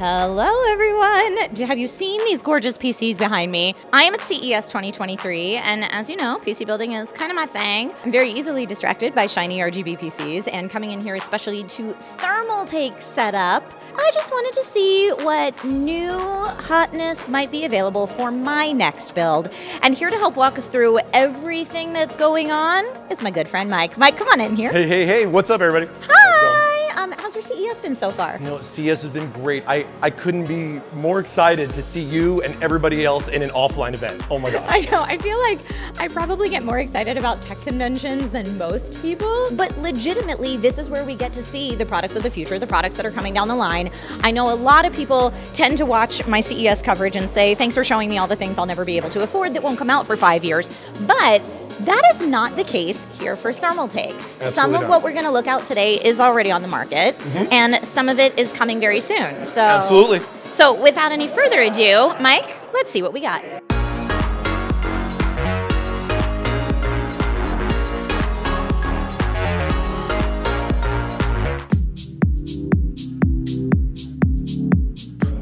Hello, everyone. Have you seen these gorgeous PCs behind me? I am at CES 2023, and as you know, PC building is kind of my thing. I'm very easily distracted by shiny RGB PCs, and coming in here, especially to Thermaltake setup, I just wanted to see what new hotness might be available for my next build. And here to help walk us through everything that's going on is my good friend Mike. Mike, come on in here. Hey, hey, hey, what's up, everybody? Hi. Your CES been so far? You know, CS has been great. I, I couldn't be more excited to see you and everybody else in an offline event. Oh my God. I know. I feel like I probably get more excited about tech conventions than most people. But legitimately, this is where we get to see the products of the future, the products that are coming down the line. I know a lot of people tend to watch my CES coverage and say, thanks for showing me all the things I'll never be able to afford that won't come out for five years. But that is not the case here for Thermaltake. Some Absolutely of not. what we're going to look out today is already on the market, mm-hmm. and some of it is coming very soon. So, Absolutely. so without any further ado, Mike, let's see what we got.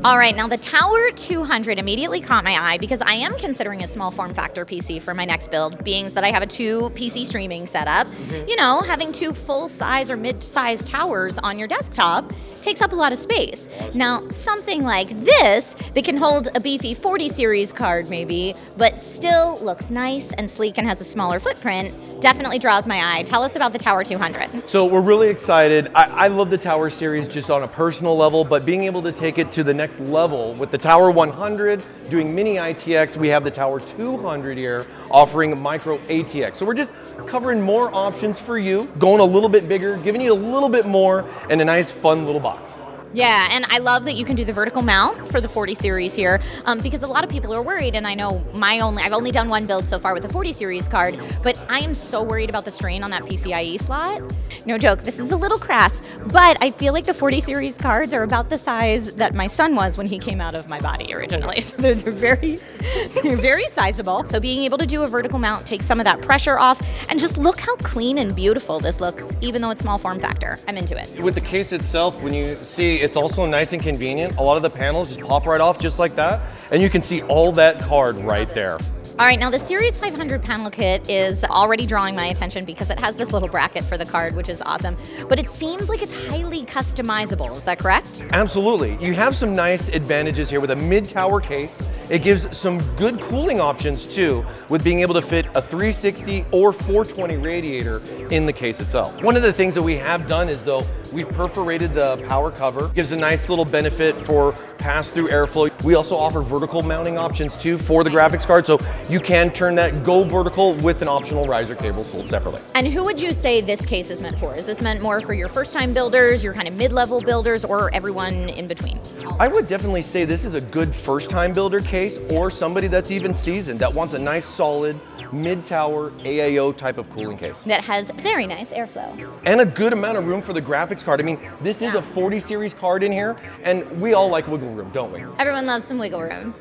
All right, now the Tower 200 immediately caught my eye because I am considering a small form factor PC for my next build, being that I have a two PC streaming setup. Mm-hmm. You know, having two full size or mid size towers on your desktop takes up a lot of space. Now, something like this that can hold a beefy 40 series card, maybe, but still looks nice and sleek and has a smaller footprint, definitely draws my eye. Tell us about the Tower 200. So we're really excited. I, I love the Tower series just on a personal level, but being able to take it to the next level with the Tower 100, doing mini ITX, we have the Tower 200 here offering micro ATX. So we're just covering more options for you, going a little bit bigger, giving you a little bit more in a nice fun little box box. Yeah, and I love that you can do the vertical mount for the 40 series here um, because a lot of people are worried, and I know my only, I've only done one build so far with the 40 series card, but I am so worried about the strain on that PCIe slot. No joke, this is a little crass, but I feel like the 40 series cards are about the size that my son was when he came out of my body originally. So they're, they're very, they're very sizable. So being able to do a vertical mount takes some of that pressure off, and just look how clean and beautiful this looks, even though it's small form factor. I'm into it. With the case itself, when you see it's also nice and convenient, a lot of the panels just pop right off just like that, and you can see all that card right there. All right, now the Series 500 panel kit is already drawing my attention because it has this little bracket for the card, which is awesome. But it seems like it's highly customizable. Is that correct? Absolutely. You have some nice advantages here with a mid-tower case. It gives some good cooling options too, with being able to fit a 360 or 420 radiator in the case itself. One of the things that we have done is though, we've perforated the power cover, gives a nice little benefit for pass-through airflow. We also offer vertical mounting options too for the graphics card, so you can turn that go vertical with an optional riser cable sold separately. And who would you say this case is meant for? Is this meant more for your first time builders, your kind of mid level builders, or everyone in between? I would definitely say this is a good first time builder case or somebody that's even seasoned that wants a nice solid mid-tower AIO type of cooling case. That has very nice airflow. And a good amount of room for the graphics card. I mean, this is Yeah. a 40 series card in here and we all like wiggle room, don't we? Everyone loves some wiggle room.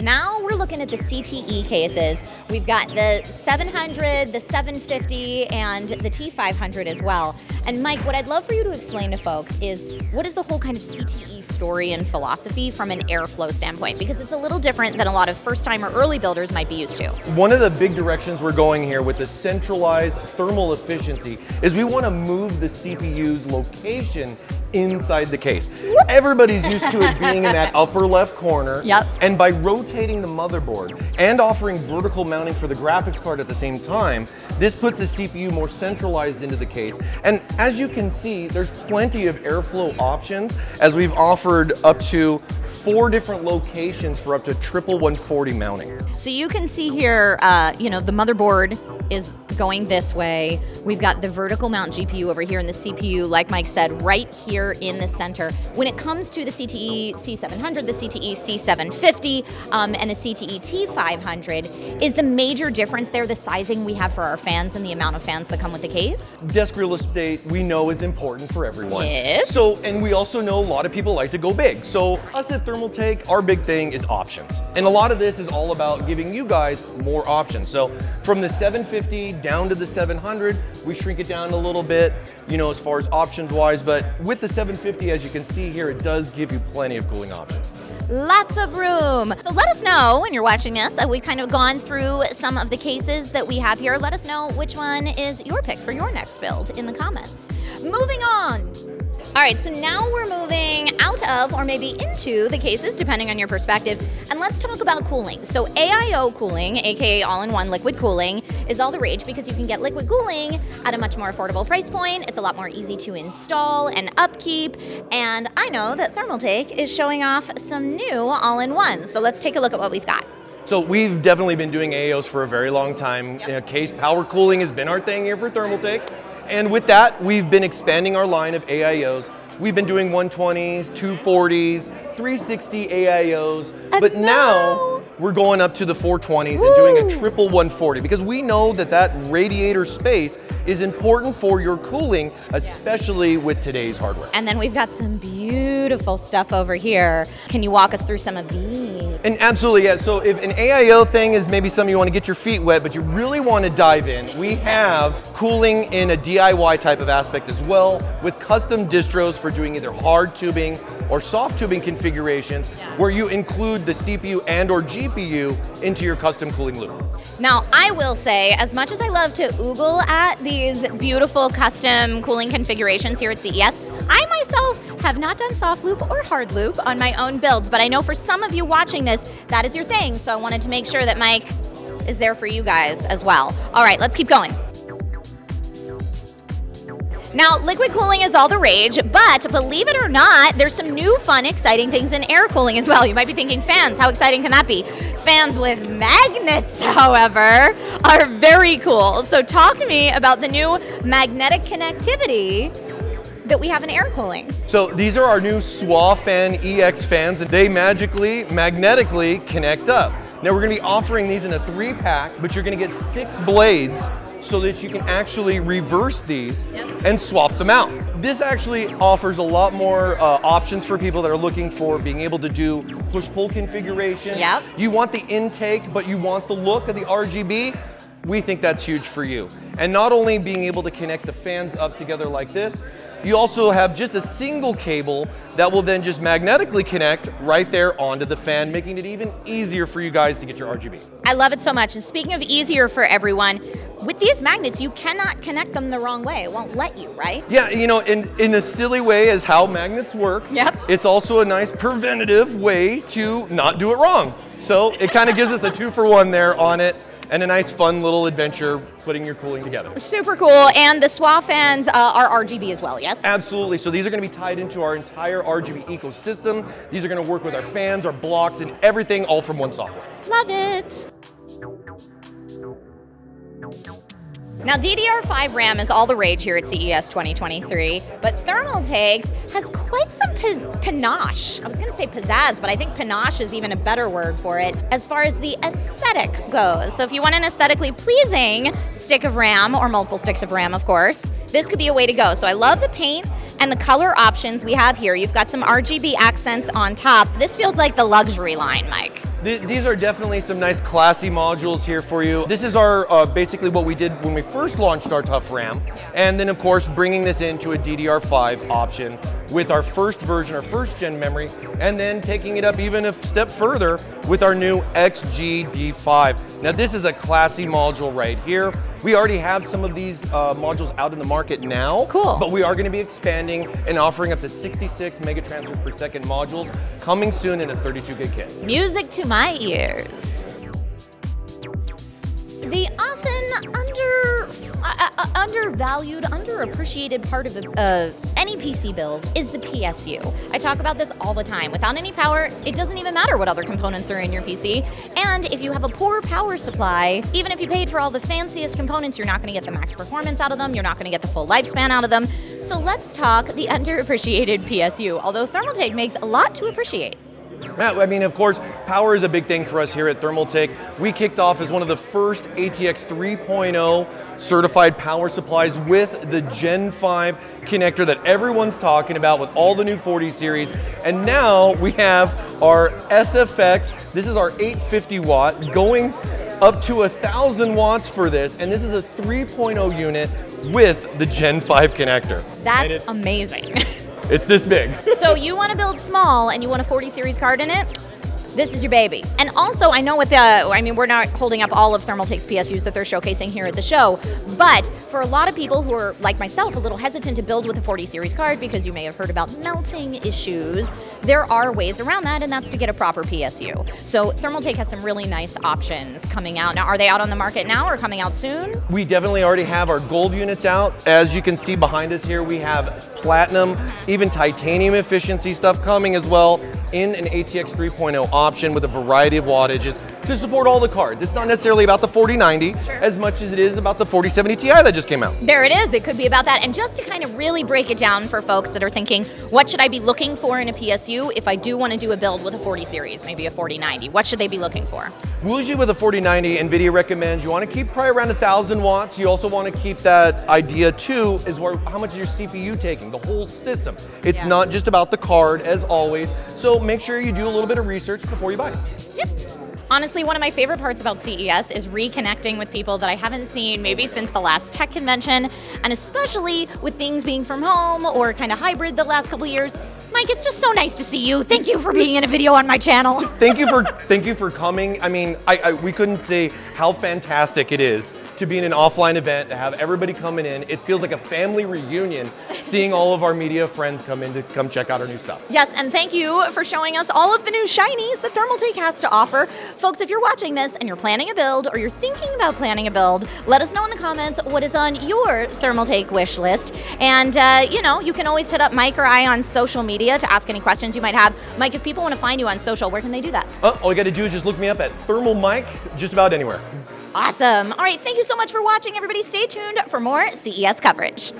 Now looking at the CTE cases. We've got the 700, the 750, and the T500 as well. And Mike, what I'd love for you to explain to folks is what is the whole kind of CTE story and philosophy from an airflow standpoint? Because it's a little different than a lot of first time or early builders might be used to. One of the big directions we're going here with the centralized thermal efficiency is we want to move the CPU's location inside the case. Everybody's used to it being in that upper left corner. Yep. And by rotating the motherboard and offering vertical mounting for the graphics card at the same time, this puts the CPU more centralized into the case. And as you can see, there's plenty of airflow options as we've offered up to four different locations for up to triple 140 mounting. So you can see here, uh, you know, the motherboard is going this way. We've got the vertical mount GPU over here and the CPU, like Mike said, right here in the center. When it comes to the CTE C700, the CTE C750, um, and the CTE T500, is the major difference there the sizing we have for our fans and the amount of fans that come with the case? Desk real estate we know is important for everyone. Yes. So, and we also know a lot of people like to go big. So us at Thermaltake, our big thing is options. And a lot of this is all about giving you guys more options. So from the 750 down to the 700, we shrink it down a little bit, you know, as far as options wise, but with the 750, as you can see here, it does give you plenty of cooling options. Lots of room. So let us know when you're watching this. We've kind of gone through some of the cases that we have here. Let us know which one is your pick for your next build in the comments. Moving on. All right, so now we're moving out of or maybe into the cases, depending on your perspective. And let's talk about cooling. So, AIO cooling, aka all in one liquid cooling, is all the rage because you can get liquid cooling at a much more affordable price point. It's a lot more easy to install and upkeep. And I know that Thermaltake is showing off some new all in ones. So, let's take a look at what we've got. So we've definitely been doing AIOs for a very long time. Yep. You know, case power cooling has been our thing here for Thermaltake. And with that, we've been expanding our line of AIOs. We've been doing 120s, 240s, 360 AIOs, but now- now we're going up to the 420s and doing a Woo! triple 140 because we know that that radiator space is important for your cooling, especially with today's hardware. And then we've got some beautiful stuff over here. Can you walk us through some of these? And absolutely, yeah. So if an AIO thing is maybe something you want to get your feet wet, but you really want to dive in, we have cooling in a DIY type of aspect as well, with custom distros for doing either hard tubing or soft tubing configurations, where you include the CPU and or GPU into your custom cooling loop. Now, I will say, as much as I love to oogle at these beautiful custom cooling configurations here at CES, I myself have not done soft loop or hard loop on my own builds, but I know for some of you watching this, that is your thing, so I wanted to make sure that Mike is there for you guys as well. All right, let's keep going. Now, liquid cooling is all the rage, but believe it or not, there's some new fun, exciting things in air cooling as well. You might be thinking fans, how exciting can that be? Fans with magnets, however, are very cool. So, talk to me about the new magnetic connectivity that we have an air cooling. So these are our new SWAFAN EX fans and they magically, magnetically connect up. Now we're gonna be offering these in a three pack, but you're gonna get six blades so that you can actually reverse these and swap them out. This actually offers a lot more uh, options for people that are looking for being able to do push-pull configuration. Yep. You want the intake, but you want the look of the RGB we think that's huge for you. And not only being able to connect the fans up together like this, you also have just a single cable that will then just magnetically connect right there onto the fan, making it even easier for you guys to get your RGB. I love it so much. And speaking of easier for everyone, with these magnets, you cannot connect them the wrong way. It won't let you, right? Yeah, you know, in, in a silly way as how magnets work, Yep. it's also a nice preventative way to not do it wrong. So it kind of gives us a two for one there on it and a nice fun little adventure putting your cooling together. Super cool. And the SWA fans uh, are RGB as well, yes? Absolutely. So these are going to be tied into our entire RGB ecosystem. These are going to work with our fans, our blocks, and everything all from one software. Love it. Now, DDR5 RAM is all the rage here at CES 2023, but Thermaltakes has quite some panache. I was going to say pizzazz, but I think panache is even a better word for it as far as the aesthetic goes. So, if you want an aesthetically pleasing stick of RAM, or multiple sticks of RAM, of course, this could be a way to go. So, I love the paint and the color options we have here. You've got some RGB accents on top. This feels like the luxury line, Mike. Th- These are definitely some nice classy modules here for you. This is our uh, basically what we did when we first launched our Tough RAM, and then of course bringing this into a DDR5 option with our first version, our first gen memory, and then taking it up even a step further with our new XGD5. Now this is a classy module right here. We already have some of these uh, modules out in the market now. Cool. But we are going to be expanding and offering up to 66 megatransfers per second modules coming soon in a 32 gig kit. Music to my ears. The often under, uh, undervalued, underappreciated part of uh, any PC build is the PSU. I talk about this all the time. Without any power, it doesn't even matter what other components are in your PC. And if you have a poor power supply, even if you paid for all the fanciest components, you're not going to get the max performance out of them. You're not going to get the full lifespan out of them. So let's talk the underappreciated PSU, although Thermaltake makes a lot to appreciate. Yeah, I mean, of course, power is a big thing for us here at Thermaltake. We kicked off as one of the first ATX 3.0 certified power supplies with the Gen 5 connector that everyone's talking about with all the new 40 series. And now we have our SFX. This is our 850 watt going up to a thousand watts for this, and this is a 3.0 unit with the Gen 5 connector. That's amazing. It's this big. so you want to build small and you want a 40 series card in it? This is your baby. And also, I know with the, I mean, we're not holding up all of Thermal Thermaltake's PSUs that they're showcasing here at the show, but for a lot of people who are, like myself, a little hesitant to build with a 40 series card because you may have heard about melting issues, there are ways around that, and that's to get a proper PSU. So Thermal Thermaltake has some really nice options coming out. Now, are they out on the market now or coming out soon? We definitely already have our gold units out. As you can see behind us here, we have platinum, even titanium efficiency stuff coming as well in an ATX 3.0 option with a variety of wattages to support all the cards. It's not necessarily about the 4090 sure. as much as it is about the 4070 Ti that just came out. There it is. It could be about that. And just to kind of really break it down for folks that are thinking, what should I be looking for in a PSU if I do want to do a build with a 40 series, maybe a 4090? What should they be looking for? Usually with a 4090, NVIDIA recommends you want to keep probably around 1,000 watts. You also want to keep that idea too, is where, how much is your CPU taking, the whole system. It's yeah. not just about the card as always. So make sure you do a little bit of research before you buy it. Yep. Honestly, one of my favorite parts about CES is reconnecting with people that I haven't seen maybe since the last tech convention, and especially with things being from home or kind of hybrid the last couple years. Mike, it's just so nice to see you. Thank you for being in a video on my channel. thank you for thank you for coming. I mean, I, I, we couldn't say how fantastic it is to be in an offline event, to have everybody coming in. It feels like a family reunion seeing all of our media friends come in to come check out our new stuff. Yes, and thank you for showing us all of the new shinies that Thermaltake has to offer. Folks, if you're watching this and you're planning a build or you're thinking about planning a build, let us know in the comments what is on your Thermaltake wish list. And, uh, you know, you can always hit up Mike or I on social media to ask any questions you might have. Mike, if people want to find you on social, where can they do that? Uh, all you got to do is just look me up at Thermal Mike, just about anywhere. Awesome. All right, thank you so much for watching, everybody. Stay tuned for more CES coverage.